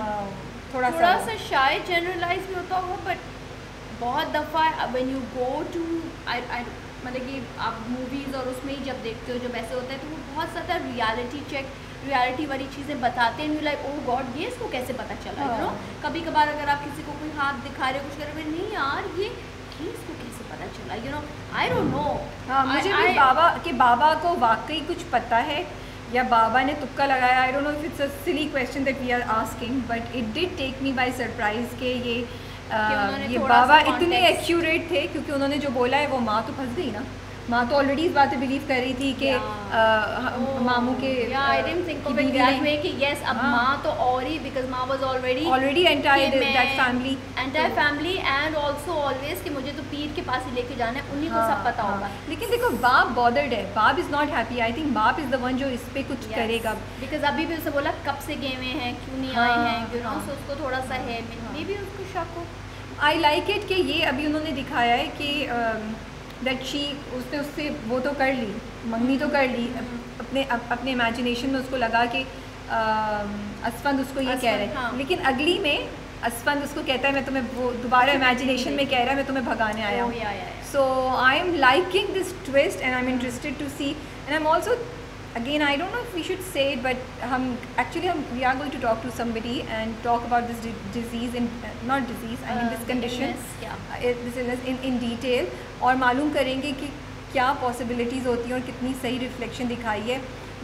थोड़ा थोड़ा सा शायद जनरलाइज भी होता होगा बट बहुत दफ़ा when you go to I मतलब कि आप मूवीज़ और उसमें ही जब देखते हो जब ऐसे होता है तो वो बहुत ज़्यादा रियलिटी चेक रियलिटी वाली चीज़ें बताते हैं लाइक ओ गॉड ये इसको कैसे पता चला? यू नो हाँ। कभी कभार अगर आप किसी को कोई हाथ दिखा रहे हो कुछ कर रहे हो नहीं यार ये इसको कैसे पता चला? You know I don't know मुझे I, भी I, बाबा के बाबा को वाकई कुछ पता है या बाबा ने तुक्का लगाया I don't know if it's a silly question that we are asking but it did take me by surprise के ये आ, ये बाबा इतने एक्यूरेट थे क्योंकि उन्होंने जो बोला है वो माँ तो फंस गई ना। माँ तो ऑलरेडी इस बात पे बिलीव कर रही थी कि Oh. मामू के I didn't think of it that way कि यस अब हाँ। माँ तो और ही बिकॉज़ माँ was already Already entire that family. Entire family and also always कि मुझे तो पीर के पास ही लेके जाना है उन्हीं को सब पता होगा हाँ। लेकिन देखो बाप बॉदर्ड है बाप is not happy I think बाप इज़ द वन जो इस पे कुछ करेगा बिकॉज़ अभी भी उसे बोला कब से गए हुए हैं क्यों नहीं हाँ, आए हैं यू नो हाँ। सो उसको थोड़ा सा है हाँ। मे बी उसको शक हो आई लाइक इट कि ये अभी उन्होंने दिखाया है कि दैट शी उसने उससे वो तो कर ली मंगनी तो कर ली अपने अप, अपने इमेजिनेशन में उसको लगा कि असफंद उसको ये कह रहे हैं। हाँ। लेकिन अगली में असफंद उसको कहता है मैं तुम्हें वो दोबारा इमेजिनेशन में कह रहा है मैं तुम्हें भगाने आया हूँ। So I am liking this twist and I am interested to see and I am also again I don't know we should say but हम एक्चुअली हम we are going to talk to somebody and talk about this disease in not disease I mean this condition in detail और मालूम करेंगे कि क्या possibilities होती हैं और कितनी सही रिफ्लेक्शन दिखाई है।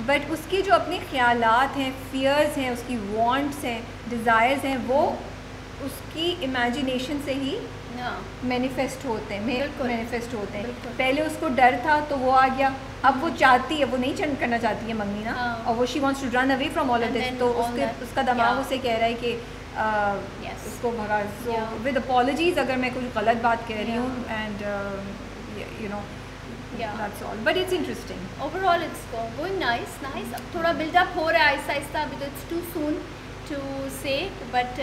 बट उसकी जो अपने ख्याल हैं फीयर्स हैं उसकी वॉन्ट्स हैं डिज़ायर्स हैं वो उसकी इमेजिनेशन से ही मैनिफेस्ट होते हैं। मैनिफेस्ट होते हैं। पहले उसको डर था तो वो आ गया। अब वो चाहती है वो नहीं चंड करना चाहती है मंगनी ना। हाँ। और वो she wants to run away from all of this तो उसके उसका दिमाग उसे कह रहा है कि उसको भगा सो विद अपॉलॉजीज अगर मैं कुछ गलत बात कह रही हूँ एंड यू नो Yeah. अब थोड़ा बिल्डअप हो रहा है आहिस्ता आहिस्ता अभी तो it's too soon to say but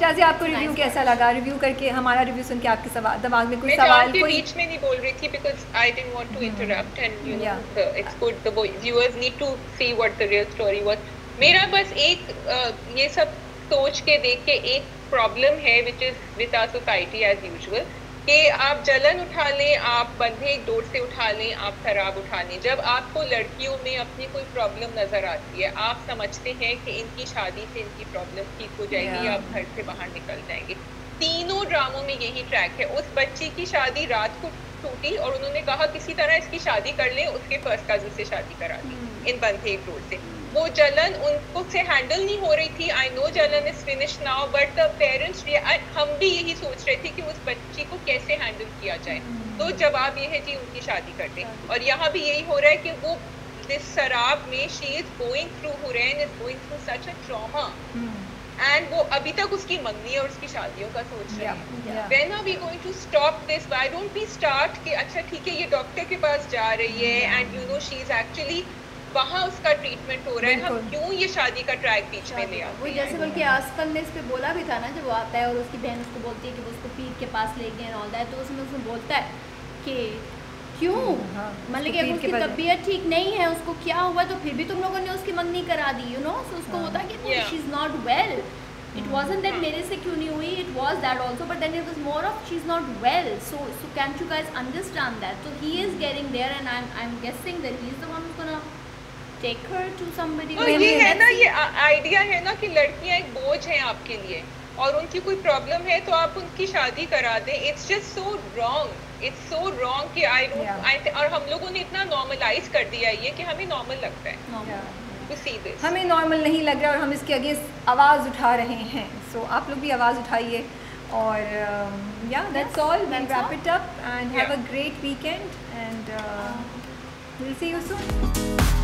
Shaji आपको रिव्यू कैसा लगा रिव्यू करके हमारा रिव्यू सुन के आपके सवाल दिमाग में कोई सवाल कोई बीच में नहीं बोल रही थी because I didn't want to interrupt and you know Yeah. the, it's good the boy- viewers need to see what the real story was मेरा बस एक uh, ये सब सोच के देख के एक प्रॉब्लम है which is with our society as usual कि आप जलन उठा लें आप बंधे एक डोर से उठा लें आप खराब उठा लें। जब आपको लड़कियों में अपनी कोई प्रॉब्लम नज़र आती है आप समझते हैं कि इनकी शादी से इनकी प्रॉब्लम ठीक हो जाएगी Yeah. आप घर से बाहर निकल जाएँगे। तीनों ड्रामों में यही ट्रैक है। उस बच्ची की शादी रात को टूटी और उन्होंने कहा किसी तरह इसकी शादी कर ले उसके फ़र्स्ट कज़न से शादी करा दी इन बंधे एक डोर से। वो जलन उनको से हैंडल नहीं हो रही थी. आई नो जलन is finish now but the parents हम भी यही सोच रहे थे कि उस बच्ची को कैसे हैंडल किया जाए. तो जवाब ये है जी उनकी शादी कर दें. और यहाँ भी यही हो रहा है कि वो दिस शराब में she is going through Hurain is going through such a trauma and वो अभी तक उसकी मंगनी और उसकी शादियों का सोच रही है. When are we going to stop this? Why don't we start कि अच्छा ठीक है ये डॉक्टर के पास जा रही है and you know she is actually वहाँ उसका ट्रीटमेंट हो रहा है हम क्यों ये शादी का ट्रैक बीच में ले आते वो हैं? जैसे बल्कि आसफल ने इस पे बोला भी था ना जब वो आता है और उसकी बहन उसको बोलती है कि वो उसको पीर के पास ले गए ऑल दैट तो उसमें उसमें बोलता है कि क्यों? हाँ, मतलब कि पीर उसकी तबीयत ठीक नहीं है उसको क्या हुआ तो फिर भी तुम लोगों ने उसकी मंगनी करा दी यू नो सो उसको हाँ। होता है कि. She is not well it wasn't that मेरे से क्यों नहीं हुई it was that also but then it was more of she's not well. So so can't you guys understand that? So he is getting there and I'm I'm guessing that he's the one who's gonna take her to somebody तो ये है ना ये idea है ना कि लड़कियाँ एक बोझ हैं आपके लिए और उनकी कोई प्रॉब्लम है तो आप उनकी शादी करा दें। It's just so wrong it's so wrong कि आई. डोंट और हम लोगों ने इतना नॉर्मलाइज कर दिया ये कि हमें नॉर्मल लगता है। हमें नॉर्मल नहीं लग रहा और हम इसके आगे आवाज़ उठा रहे हैं। सो so, आप लोग भी आवाज़ उठाइए और या that's all we wrap it up and have a great weekend and will see you soon